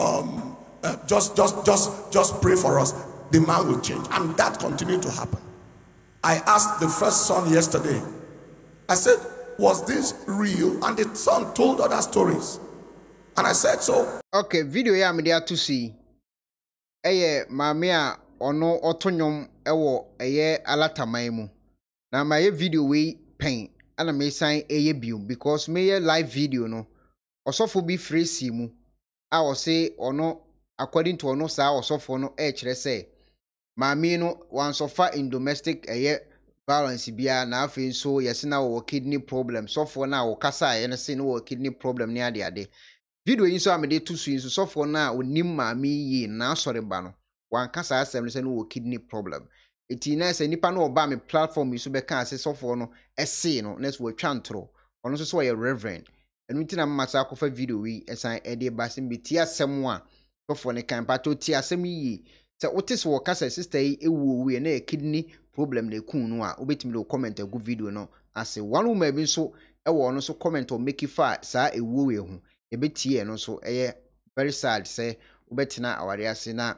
um, uh, just, just, just, just pray for us. The man will change. And that continued to happen. I asked the first son yesterday, I said, was this real? And the son told other stories. And I said so. Okay, video ya me to see. Eye maame a ono ɔto ewo ɛyɛ alataman mu. Na ma yɛ video wei pɛn ɛna mesan ɛyɛ bio because meyɛ live video no ɔsɔfo bi firi si mu a ɔse ɔno according to ɔno saa ɔsɔfo no ɛrekyerɛ sɛ maame no wansɔfa in domestic ɛyɛ violence biara. Na afei nso yɛsi na wɔwɔ kidney problem. Sɔfoɔ no a wɔkasa a yɛn se no wɔ kidney problem ne adeade video yi nso a mede to so yi nso sɔfoɔ no a onim maame yie n'asɔre ba no wanka saa asɛm no sɛ no wɔ kidney problem. Eti na sɛ nipa no ɔba mi platform yi so bɛka ase sɔfoɔ no ɛsee no na sɛ wɔatwa ntoro. Ɔno nso so ɔyɛ reverend. Ɛno ti na mma saa akɔfa video yi ɛsan ɛde ba asɛm bi. Tie asɛm a sɔfoɔ no kan pato tie asɛm yie sɛ wote sɛ wɔka sɛ sista yi ewu owie na yɛ kidney problem na ekun no a wobɛtumi de comment agu video no ase. One woman bi nso ɛwɔ ɔno nso comment ɔmeki fa saa ewuo wei ho. Ebetie ɛno nso ɛyɛ very sad sɛ wobɛtena aware ase na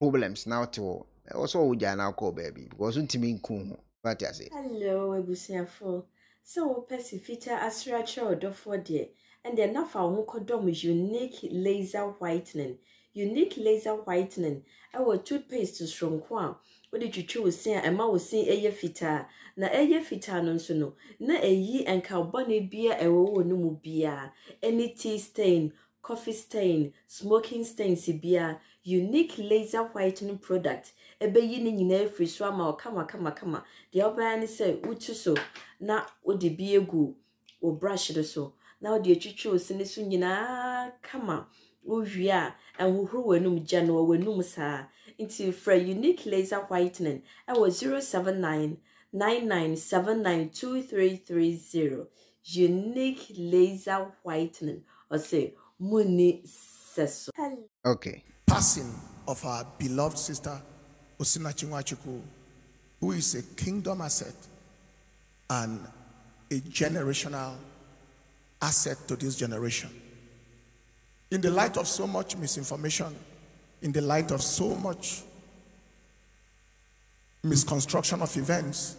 problems na ɔte hɔ ɛwɔ sɛ ɔwɔ gyaa na akɔ baabi because ntumi nkun ho. Fati ase. hello ebusuafo sɛ wɔpɛ si fitaa asere akyerɛ ɔdɔfoɔ deɛ ɛnna nafa wɔn kɔdɔm unique laser whitening. Unique laser whitening ɛwɔ toothpaste soronko a wode twitwi wo se a ɛma wo se ɛyɛ fitaa. Na ɛyɛ fitaa no nso no na ɛyi nkabɔne bia ɛwɔ wɔ no mu biara ɛne tea stain coffee stain smoking stains bia unique laser whitening product. Ɛbɛyi ne nyinaa afiri so ama wo kamakamakama deɛ wobɛyɛ ne sɛ wotu so na wode bi egu wo brush no so. Na wode atwitwi wo se no so nyinaa kama. Wowie a ɛhohoro w'anum gya no wɔ w'anum saa. Nti frɛ unique laser whitening ɛwɔ 079 99792330 unique laser whitening. Ɔsɛ muni sɛso okay Passing of our beloved sister Osinachi Nwachukwu, who is a kingdom asset and a generational asset to this generation. In the light of so much misinformation, in the light of so much misconstruction of events,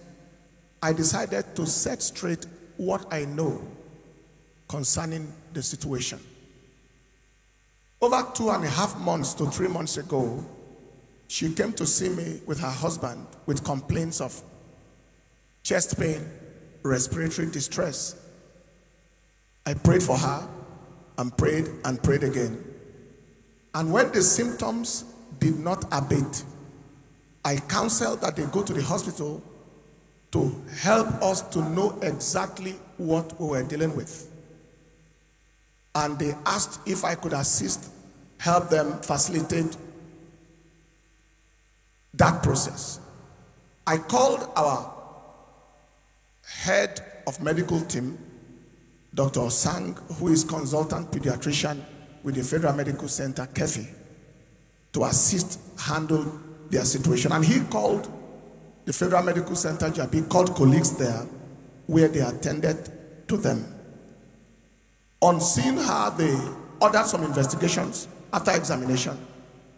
I decided to set straight what I know concerning the situation. Over two and a half months to three months ago, she came to see me with her husband with complaints of chest pain, respiratory distress. I prayed for her and prayed and prayed again. And when the symptoms did not abate, I counseled that they go to the hospital to help us to know exactly what we were dealing with. And they asked if I could assist, help them facilitate that process. I called our head of medical team, Dr. Sang, who is consultant pediatrician with the Federal Medical Center, Keffi, to assist handle their situation. And he called the Federal Medical Center, Jabi, called colleagues there where they attended to them. On seeing her, they ordered some investigations after examination,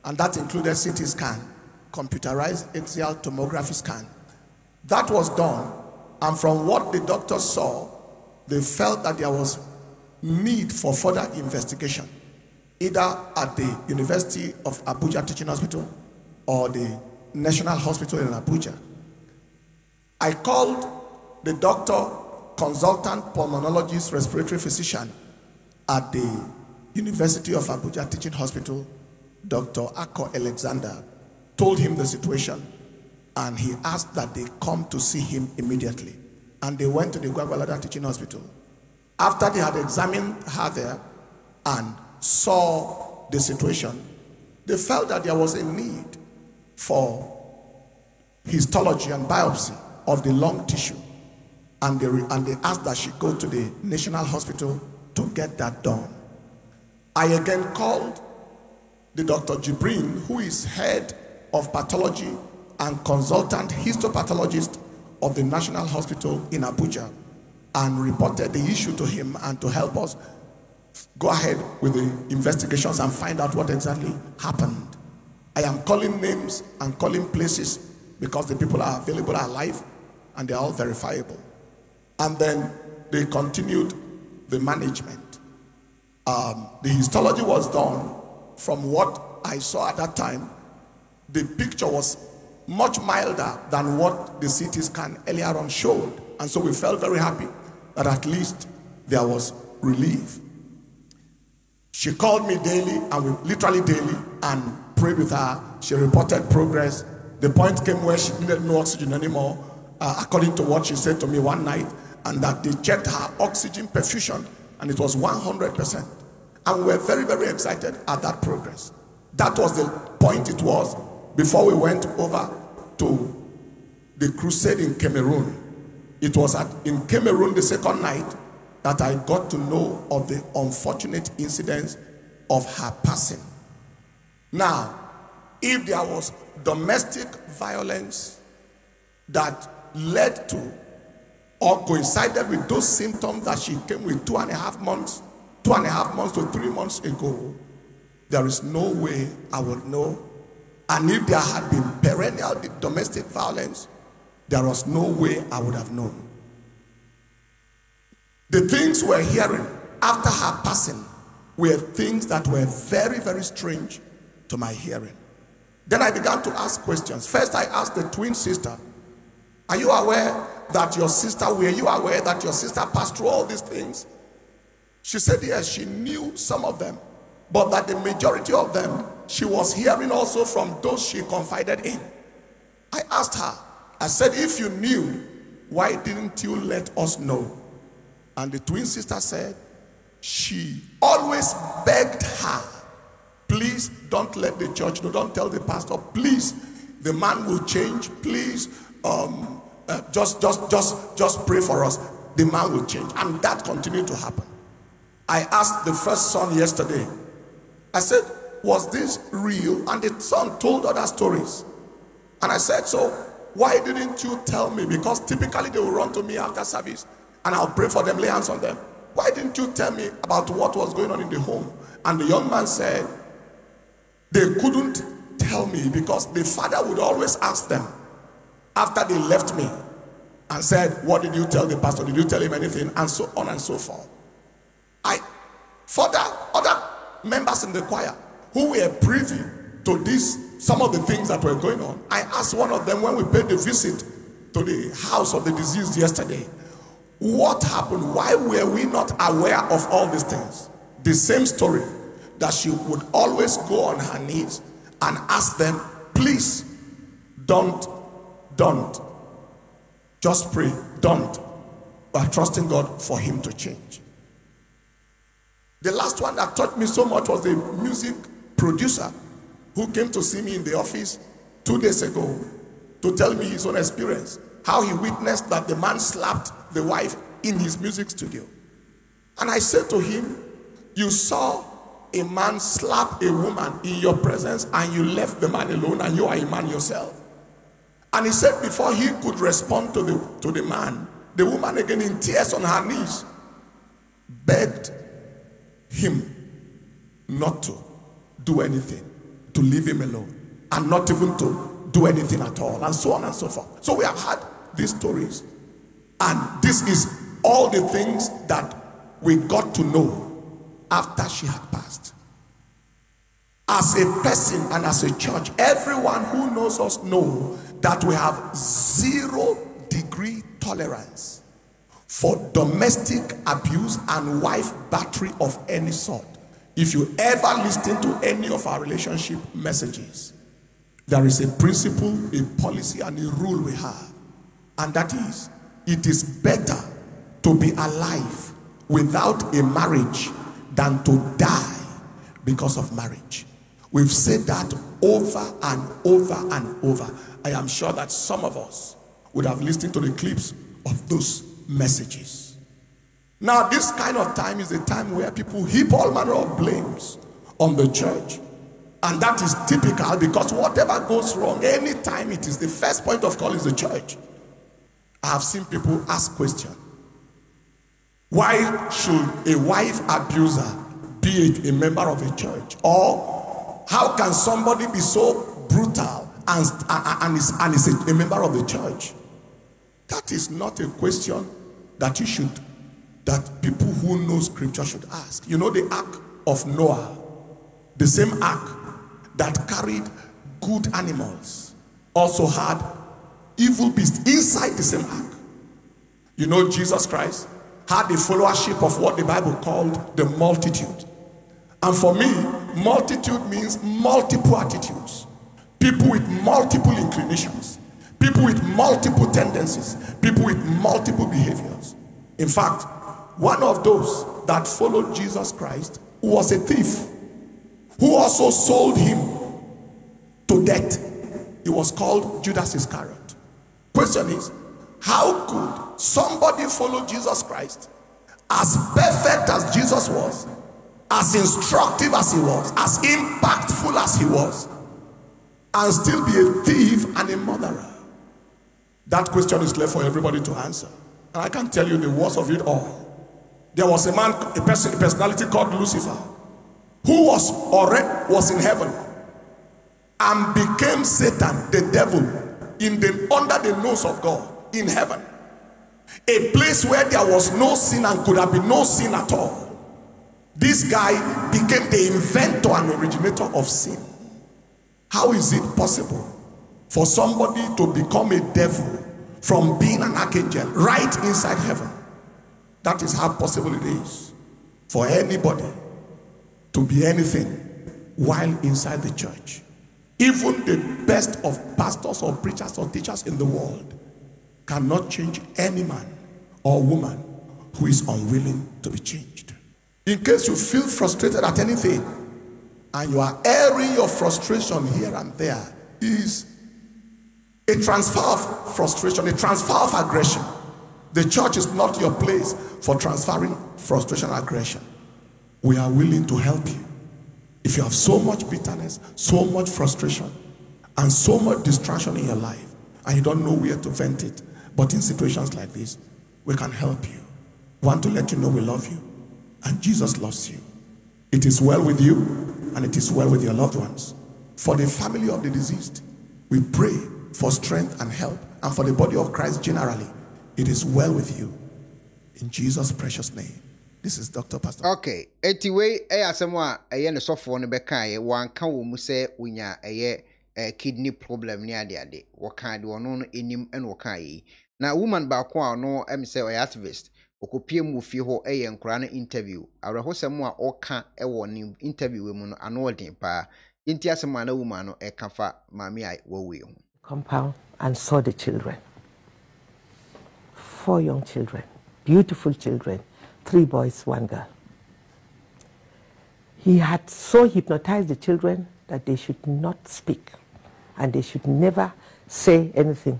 and that included CT scan, computerized axial tomography scan. That was done, and from what the doctors saw, they felt that there was need for further investigation, either at the University of Abuja Teaching Hospital or the National Hospital in Abuja. I called the doctor, consultant pulmonologist, respiratory physician at the University of Abuja Teaching Hospital, Dr. Akko Alexander, told him the situation and he asked that they come to see him immediately. And they went to the Gwagwalada Teaching Hospital. After they had examined her there and saw the situation, they felt that there was a need for histology and biopsy of the lung tissue. And they, and they asked that she go to the National Hospital to get that done. I again called the Dr. Jibrin, who is head of pathology and consultant histopathologist of the National Hospital in Abuja, and reported the issue to him and to help us go ahead with the investigations and find out what exactly happened. I am calling names and calling places because the people are available are alive and they're all verifiable. And then they continued the management. Um, the histology was done from what I saw at that time. The picture was much milder than what the CT scan earlier on showed. And so we felt very happy that at least there was relief. She called me daily, and we literally daily, and prayed with her. She reported progress. The point came where she needed no oxygen anymore, uh, according to what she said to me one night, and that they checked her oxygen perfusion, and it was 100%. And we were very, very excited at that progress. That was the point it was before we went over to the crusade in Cameroon. It was at, in Cameroon the second night that I got to know of the unfortunate incidents of her passing. Now, if there was domestic violence that led to or coincided with those symptoms that she came with two and a half months, two and a half months to three months ago, there is no way I would know. And if there had been perennial domestic violence, there was no way I would have known. The things we're hearing after her passing were things that were very, very strange to my hearing. Then I began to ask questions. First, I asked the twin sister, Are you aware that your sister, were you aware that your sister passed through all these things? She said, Yes, she knew some of them, but that the majority of them she was hearing also from those she confided in. I asked her, I said, If you knew, why didn't you let us know? And the twin sister said, She always begged her, Please don't let the church know, don't tell the pastor, please, the man will change, please, um, uh, just, just, just, just pray for us. The man will change. And that continued to happen. I asked the first son yesterday, I said, Was this real? And the son told other stories. And I said, So why didn't you tell me? Because typically they will run to me after service and I'll pray for them, lay hands on them. Why didn't you tell me about what was going on in the home? And the young man said, They couldn't tell me because the father would always ask them after they left me and said, What did you tell the pastor? Did you tell him anything? And so on and so forth. I further other members in the choir who were privy to this, some of the things that were going on. I asked one of them when we paid the visit to the house of the deceased yesterday, what happened? Why were we not aware of all these things? The same story that she would always go on her knees and ask them, please don't, don't. Just pray, don't. But trusting God for Him to change. The last one that taught me so much was a music producer who came to see me in the office two days ago to tell me his own experience, how he witnessed that the man slapped the wife in his music studio. And I said to him, You saw a man slap a woman in your presence and you left the man alone and you are a man yourself. And he said, Before he could respond to the, to the man, the woman again in tears on her knees begged him not to do anything, to leave him alone, and not even to do anything at all, and so on and so forth. So we have had these stories, and this is all the things that we got to know after she had passed. As a person and as a church, everyone who knows us know that we have zero degree tolerance for domestic abuse and wife battery of any sort. If you ever listen to any of our relationship messages, there is a principle, a policy, and a rule we have. And that is, it is better to be alive without a marriage than to die because of marriage. We've said that over and over and over. I am sure that some of us would have listened to the clips of those messages. Now, this kind of time is a time where people heap all manner of blames on the church. And that is typical because whatever goes wrong, anytime it is the first point of call is the church. I have seen people ask question. Why should a wife abuser be a, a member of a church? Or how can somebody be so brutal and, and, is, and is a, member of the church? That is not a question that you should, that people who know scripture should ask. You know the ark of Noah, the same ark that carried good animals, also had evil beasts inside the same ark. You know, Jesus Christ had the followership of what the Bible called the multitude. And for me, multitude means multiple attitudes, people with multiple inclinations, people with multiple tendencies, people with multiple behaviors. In fact, one of those that followed Jesus Christ was a thief who also sold him to death. He was called Judas Iscariot. Question is, how could somebody follow Jesus Christ as perfect as Jesus was, as instructive as he was, as impactful as he was, and still be a thief and a murderer? That question is left for everybody to answer. And I can tell you the worst of it all. There was a man, a person, a personality called Lucifer, who was already was in heaven and became Satan, the devil, in the under the nose of God in heaven. A place where there was no sin and could have been no sin at all. This guy became the inventor and originator of sin. How is it possible for somebody to become a devil from being an archangel right inside heaven? That is how possible it is for anybody to be anything while inside the church. Even the best of pastors or preachers or teachers in the world cannot change any man or woman who is unwilling to be changed. In case you feel frustrated at anything and you are airing your frustration here and there, is a transfer of frustration, a transfer of aggression. The church is not your place for transferring frustration and aggression. We are willing to help you. If you have so much bitterness, so much frustration, and so much distraction in your life, and you don't know where to vent it, but in situations like this, we can help you. We want to let you know we love you and Jesus loves you. It is well with you and it is well with your loved ones. For the family of the deceased, we pray for strength and help. And for the body of Christ generally, it is well with you. In Jesus' precious name. This is Dr. Pastor. Okay. Eti wei ɛyɛ asɛm a ɛyɛ ne sɔfoɔ no bɛka yɛ wanka wɔ mu sɛ wonya ɛyɛ kidney problem ne ade ade wɔka de ɔno no anim yi na woman baako a ɔno ɛm sɛ activist ɔkɔpie mu fie hɔ nkora no interview. Awerɛhosɛm a ɔka ɛwɔ ne interview mu no ano ɔden paa. Yɛnti asɛm a na woman no ho. Compound and saw the children. Four young children beautiful children. Three boys one girl. He had so hypnotized the children that they should not speak and they should never say anything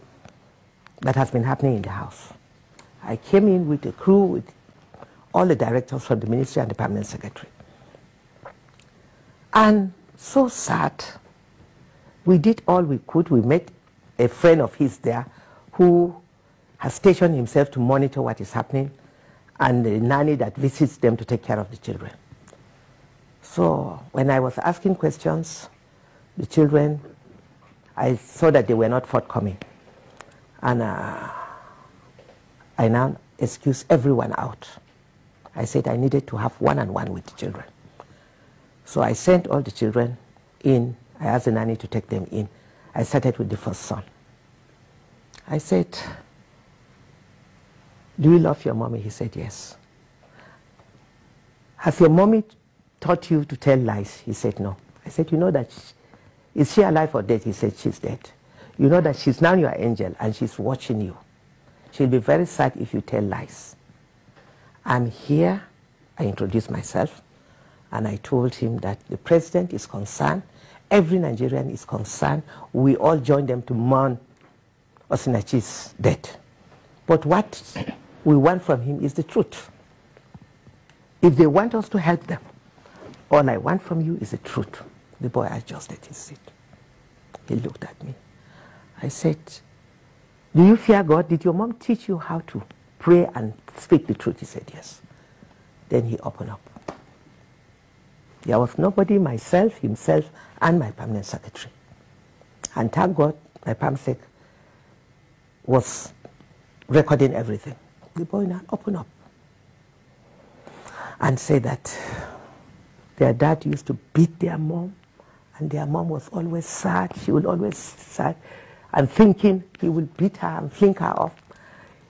that has been happening in the House. I came in with a crew with all the directors from the ministry and the permanent secretary. And so sad, we did all we could. We met a friend of his there who has stationed himself to monitor what is happening and the nanny that visits them to take care of the children. So when I was asking questions, the children, I saw that they were not forthcoming. And uh, I now excuse everyone out. I said I needed to have one-on-one with the children. So I sent all the children in. I asked the nanny to take them in. I started with the first son. I said, do you love your mommy? He said, yes. Has your mommy taught you to tell lies? He said, no. I said, you know that, she, is she alive or dead? He said, she's dead you know that she's now your angel and she's watching you. She'll be very sad if you tell lies. I'm here. I introduced myself and I told him that the president is concerned. Every Nigerian is concerned. We all join them to mourn Osinachi's death. But what we want from him is the truth. If they want us to help them, all I want from you is the truth. The boy adjusted his seat. He looked at me. I said, do you fear God? Did your mom teach you how to pray and speak the truth? He said, yes. Then he opened up. There was nobody, myself, himself, and my permanent secretary. And thank God, my permanent sec was recording everything. The boy now opened up and said that their dad used to beat their mom, and their mom was always sad. She would always sad and thinking he will beat her and fling her off.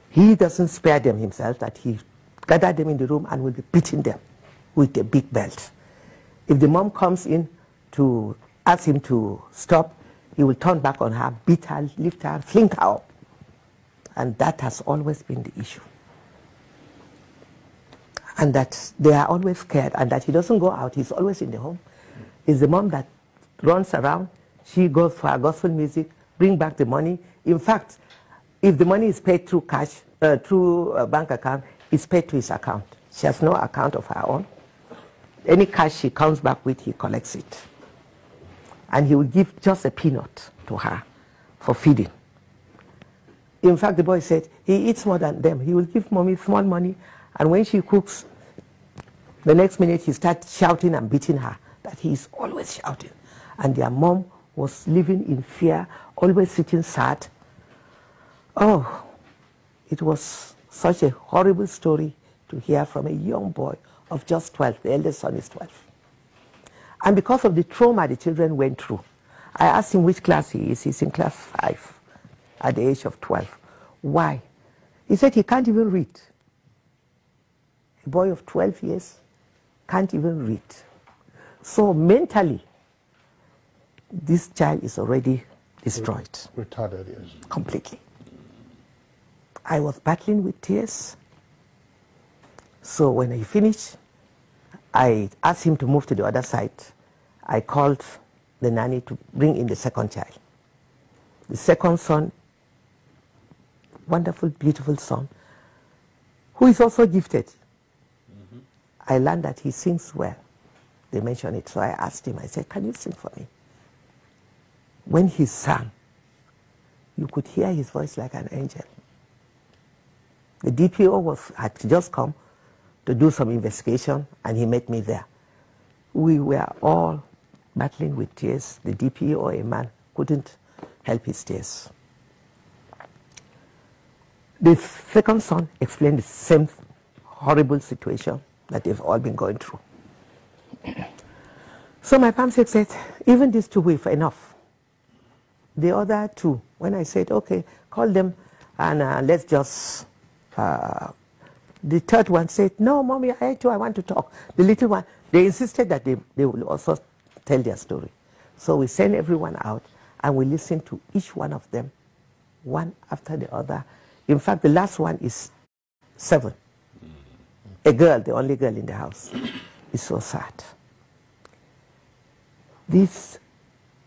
He doesn't spare them himself, that he gathered them in the room and will be beating them with a big belt. If the mom comes in to ask him to stop, he will turn back on her, beat her, lift her, fling her up. And that has always been the issue. And that they are always scared and that he doesn't go out, he's always in the home. It's the mom that runs around, she goes for her gospel music, bring back the money. In fact, if the money is paid through cash, uh, through a bank account, it's paid to his account. She has no account of her own. Any cash she comes back with, he collects it. And he will give just a peanut to her for feeding. In fact, the boy said he eats more than them. He will give mommy small money, and when she cooks, the next minute he starts shouting and beating her. That he is always shouting. And their mom was living in fear, always sitting sad. Oh, it was such a horrible story to hear from a young boy of just 12. The eldest son is 12. And because of the trauma the children went through, I asked him which class he is. He's in class 5 at the age of 12. Why? He said he can't even read. A boy of 12 years can't even read. So mentally, this child is already destroyed Retarded, yes. completely. I was battling with tears. So when he finished, I asked him to move to the other side. I called the nanny to bring in the second child. The second son, wonderful, beautiful son, who is also gifted. Mm-hmm. I learned that he sings well. They mentioned it, so I asked him, I said, Can you sing for me? When he sang, you could hear his voice like an angel. The DPO was, had just come to do some investigation, and he met me there. We were all battling with tears. The DPO, a man, couldn't help his tears. The second son explained the same horrible situation that they've all been going through. So my palm said, even these two were enough. The other two, when I said, okay, call them and uh, let's just, uh, the third one said, no, mommy, I too, I want to talk. The little one, they insisted that they, they will also tell their story. So we sent everyone out and we listened to each one of them, one after the other. In fact, the last one is seven. A girl, the only girl in the house. It's so sad. This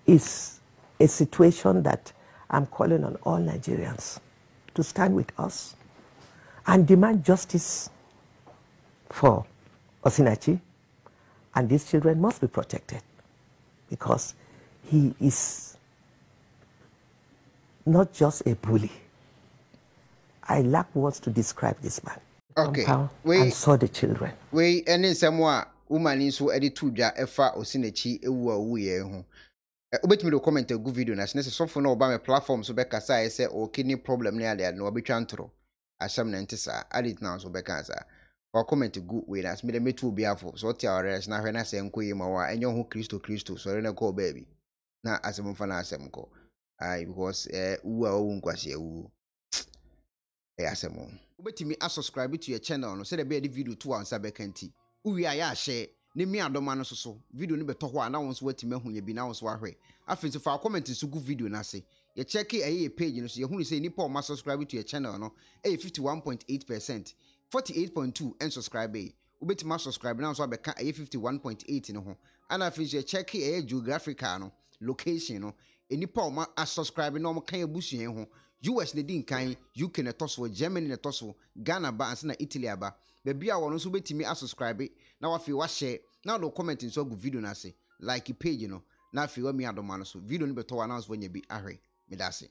is a situation that I'm calling on all Nigerians to stand with us and demand justice for Osinachi. And these children must be protected because he is not just a bully. I lack words to describe this man. Okay, we- and saw the children. wei ne nsɛm a womani nso de to dwa ɛfa osi n'akyi ewu wobɛtumi de comment agu video no na sɛ sɔfo no ɔba me platform so bɛkasa a ɛyɛ sɛ ɔwɔ kidney problem ne ade ade no wabɛtwa ntoro. Asɛm na nte saa. Ade tena so bɛka saa. Ɔ comment gu wei no ase. Mede mɛtu obi afo. Sɛ ɔte awares na hwɛ na sɛ nkɔ yi ma wɔ a ɛnyɛ ho kristo kristo. Sɔre no kɔɔ baabi. Na asɛm mfa no asɛm kɔ because eh, wu a wawu nkwasi awuwu ɛyɛ asɛm wobɛtumi asubscribe to your channel no sɛdeɛ bɛyɛ de video to a nsa bɛka nti wowie a yɛ ahyɛ ne mi adɔma no so so video no bɛtɔ hɔ a na wo nso woatumi ahu yɛ bi na wo nso ahwɛ. Afei nso fa comment nso gu video no ase. Yɛkyɛke ɛyɛ yɛ page no so. Yɛhunu sɛ nnipa a ɔma subscribe to your channel no ɛyɛ 51.8 percent. 48.2 ɛnsubscribe yi. Wobɛtumi asubscribe na nso abɛka ɛyɛ 51.8 no ho. Ana afei nso yɛkyɛke ɛyɛ geographical no location no. Nnipa a ɔma asubscribe na ɔmka yɛ abusua ho. Us na di nkan uk na ɛtɔ so germany na ɛtɔ so ghana ba ansa na italy aba. Baabi a wɔn nso bɛtumi asubscribe na wafei wahyɛ na wɔde comment nso agu video no ase like page no na afei wami adɔma no so video no bɛtɔ wɔ announce wɔnya bi ahwɛ meda ase